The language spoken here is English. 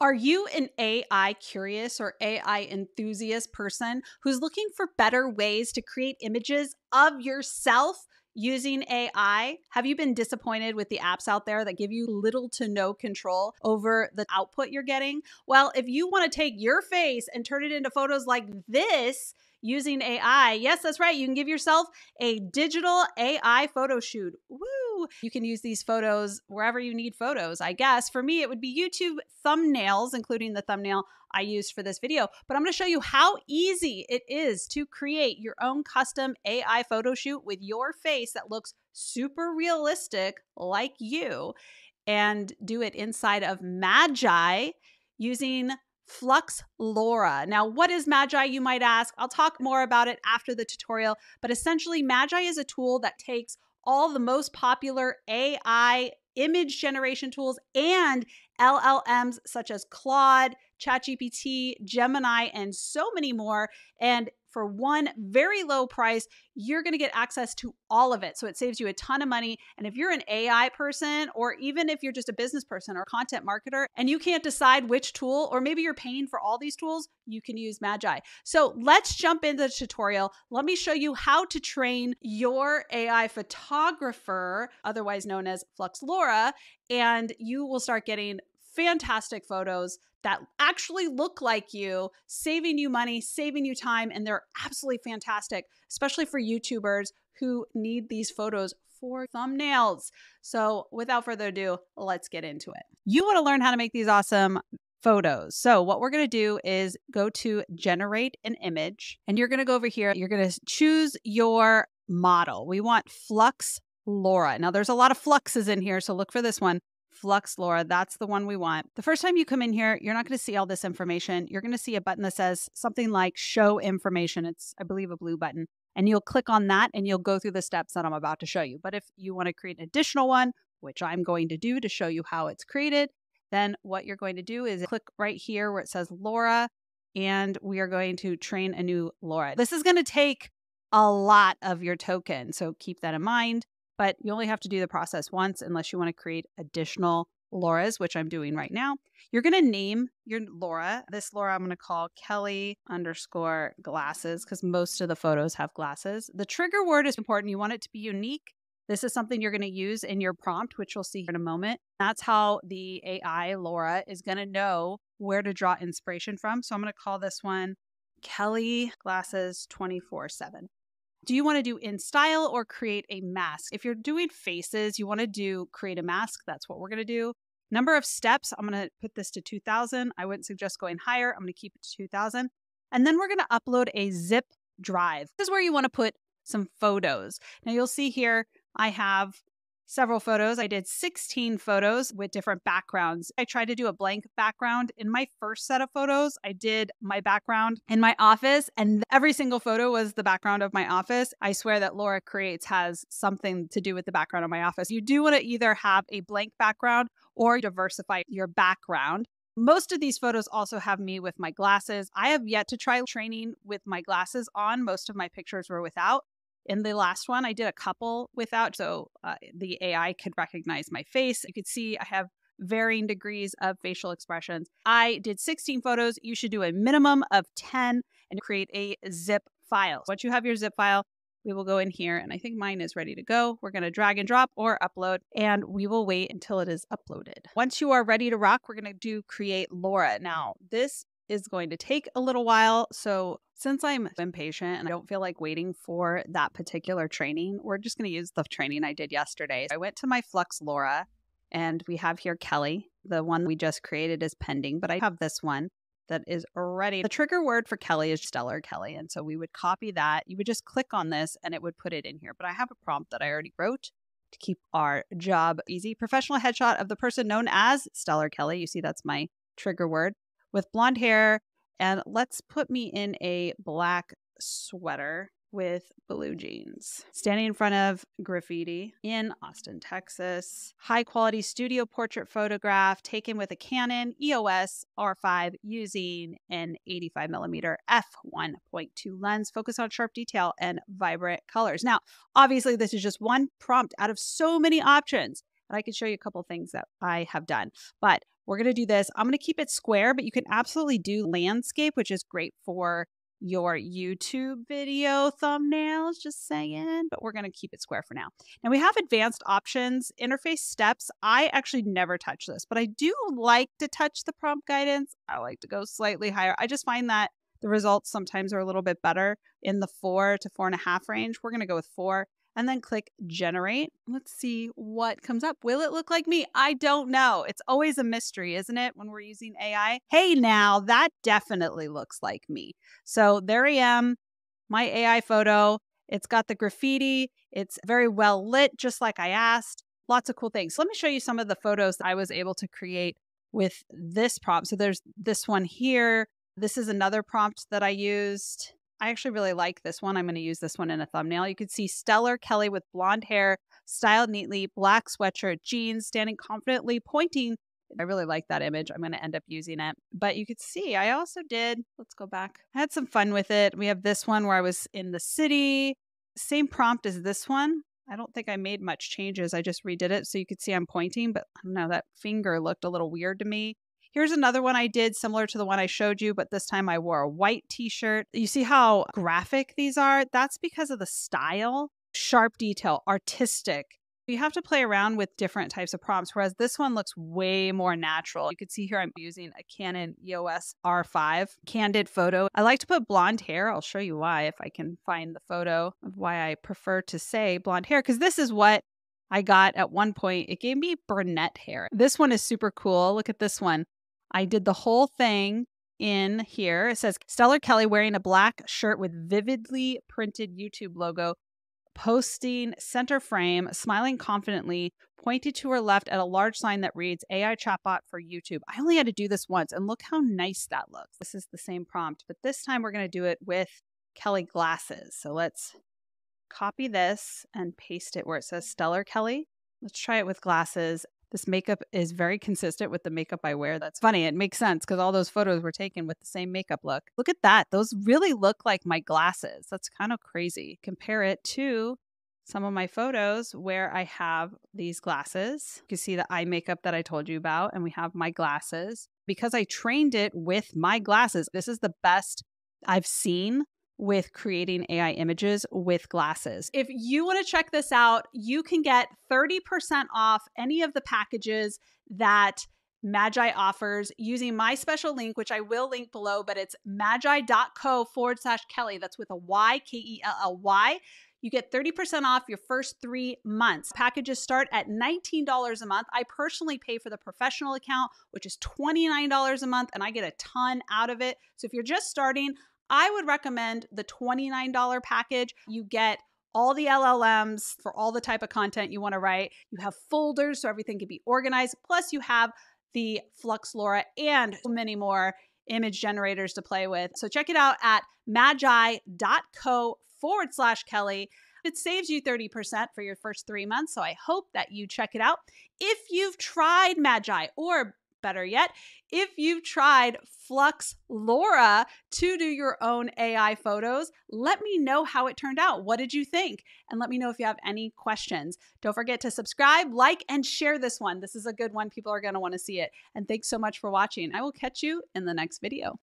Are you an AI curious or AI enthusiast person who's looking for better ways to create images of yourself using AI? Have you been disappointed with the apps out there that give you little to no control over the output you're getting? Well, if you want to take your face and turn it into photos like this, using AI. Yes, that's right. You can give yourself a digital AI photo shoot. Woo! You can use these photos wherever you need photos, I guess. For me, it would be YouTube thumbnails, including the thumbnail I used for this video. But I'm going to show you how easy it is to create your own custom AI photo shoot with your face that looks super realistic like you and do it inside of Magai using Flux LoRa. Now, what is Magai, you might ask? I'll talk more about it after the tutorial, but essentially, Magai is a tool that takes all the most popular AI image generation tools and LLMs such as Claude, ChatGPT, Gemini, and so many more, and for one very low price, you're going to get access to all of it. So it saves you a ton of money. And if you're an AI person, or even if you're just a business person or content marketer, and you can't decide which tool, or maybe you're paying for all these tools, you can use Magai. So let's jump into the tutorial. Let me show you how to train your AI photographer, otherwise known as Flux LoRa, and you will start getting fantastic photos that actually look like you, saving you money, saving you time, and they're absolutely fantastic, especially for YouTubers who need these photos for thumbnails. So, without further ado, let's get into it. You want to learn how to make these awesome photos. So, what we're going to do is go to generate an image, and you're going to go over here. You're going to choose your model. We want Flux LoRa. Now, there's a lot of fluxes in here, so look for this one. Flux LoRA. That's the one we want. The first time you come in here, you're not going to see all this information. You're going to see a button that says something like show information. It's, I believe, a blue button. And you'll click on that and you'll go through the steps that I'm about to show you. But if you want to create an additional one, which I'm going to do to show you how it's created, then what you're going to do is click right here where it says LoRA, and we are going to train a new LoRA. This is going to take a lot of your token, so keep that in mind but you only have to do the process once unless you want to create additional LoRa's, which I'm doing right now. You're going to name your LoRA. This LoRA I'm going to call Kelly underscore glasses because most of the photos have glasses. The trigger word is important. You want it to be unique. This is something you're going to use in your prompt, which we'll see in a moment. That's how the AI LoRA is going to know where to draw inspiration from. So I'm going to call this one Kelly Glasses 24 7. Do you want to do in style or create a mask? If you're doing faces, you want to do create a mask. That's what we're going to do. Number of steps, I'm going to put this to 2000. I wouldn't suggest going higher. I'm going to keep it to 2000. And then we're going to upload a zip drive. This is where you want to put some photos. Now you'll see here I have several photos. I did 16 photos with different backgrounds. I tried to do a blank background. In my first set of photos, I did my background in my office, and every single photo was the background of my office. I swear that LoRA Creates has something to do with the background of my office. You do want to either have a blank background or diversify your background. Most of these photos also have me with my glasses. I have yet to try training with my glasses on. Most of my pictures were without. In the last one, I did a couple without, so uh, the AI could recognize my face. You could see I have varying degrees of facial expressions. I did 16 photos. You should do a minimum of 10 and create a zip file. Once you have your zip file, we will go in here and I think mine is ready to go. We're going to drag and drop or upload and we will wait until it is uploaded. Once you are ready to rock, we're going to do create LoRa. Now, this is going to take a little while. So, since I'm impatient and I don't feel like waiting for that particular training, we're just going to use the training I did yesterday. I went to my Flux LoRA, and we have here Kelly. The one we just created is pending, but I have this one that is ready. The trigger word for Kelly is Stellar Kelly. And so we would copy that. You would just click on this and it would put it in here. But I have a prompt that I already wrote to keep our job easy. Professional headshot of the person known as Stellar Kelly. You see, that's my trigger word with blonde hair. And let's put me in a black sweater with blue jeans. Standing in front of graffiti in Austin, Texas. High quality studio portrait photograph taken with a Canon EOS R5 using an 85 millimeter f1.2 lens. Focus on sharp detail and vibrant colors. Now, obviously, this is just one prompt out of so many options. And I can show you a couple things that I have done. But we're going to do this. I'm going to keep it square, but you can absolutely do landscape, which is great for your YouTube video thumbnails, just saying, but we're going to keep it square for now. Now we have advanced options, interface steps. I actually never touch this, but I do like to touch the prompt guidance. I like to go slightly higher. I just find that the results sometimes are a little bit better in the four to four and a half range. We're going to go with four and then click generate. Let's see what comes up. Will it look like me? I don't know. It's always a mystery, isn't it, when we're using AI? Hey, now that definitely looks like me. So there I am, my AI photo. It's got the graffiti. It's very well lit, just like I asked. Lots of cool things. So let me show you some of the photos that I was able to create with this prompt. So there's this one here. This is another prompt that I used. I actually really like this one. I'm going to use this one in a thumbnail. You can see Stellar Kelly with blonde hair, styled neatly, black sweatshirt, jeans, standing confidently, pointing. I really like that image. I'm going to end up using it. But you could see I also did, let's go back. I had some fun with it. We have this one where I was in the city. Same prompt as this one. I don't think I made much changes. I just redid it so you could see I'm pointing, but I don't know, that finger looked a little weird to me. Here's another one I did similar to the one I showed you, but this time I wore a white t shirt. You see how graphic these are? That's because of the style, sharp detail, artistic. You have to play around with different types of prompts, whereas this one looks way more natural. You can see here I'm using a Canon EOS R5 candid photo. I like to put blonde hair. I'll show you why if I can find the photo of why I prefer to say blonde hair, because this is what I got at one point. It gave me brunette hair. This one is super cool. Look at this one. I did the whole thing in here. It says Stellar Kelly wearing a black shirt with vividly printed YouTube logo, posting center frame, smiling confidently, pointed to her left at a large sign that reads AI chatbot for YouTube. I only had to do this once and look how nice that looks. This is the same prompt, but this time we're going to do it with Kelly glasses. So let's copy this and paste it where it says Stellar Kelly. Let's try it with glasses this makeup is very consistent with the makeup I wear. That's funny. It makes sense because all those photos were taken with the same makeup look. Look at that. Those really look like my glasses. That's kind of crazy. Compare it to some of my photos where I have these glasses. You can see the eye makeup that I told you about, and we have my glasses. Because I trained it with my glasses, this is the best I've seen with creating AI images with glasses. If you want to check this out, you can get 30% off any of the packages that Magai offers using my special link, which I will link below, but it's magai.co forward slash Kelly. That's with a Y, K E L L Y. You get 30% off your first three months. Packages start at $19 a month. I personally pay for the professional account, which is $29 a month, and I get a ton out of it. So if you're just starting, I would recommend the $29 package. You get all the LLMs for all the type of content you want to write. You have folders so everything can be organized. Plus, you have the Flux LoRA and many more image generators to play with. So check it out at magai.co forward slash Kelly. It saves you 30% for your first three months. So I hope that you check it out. If you've tried Magai or better yet, if you've tried Flux LoRA to do your own AI photos, let me know how it turned out. What did you think? And let me know if you have any questions. Don't forget to subscribe, like, and share this one. This is a good one. People are going to want to see it. And thanks so much for watching. I will catch you in the next video.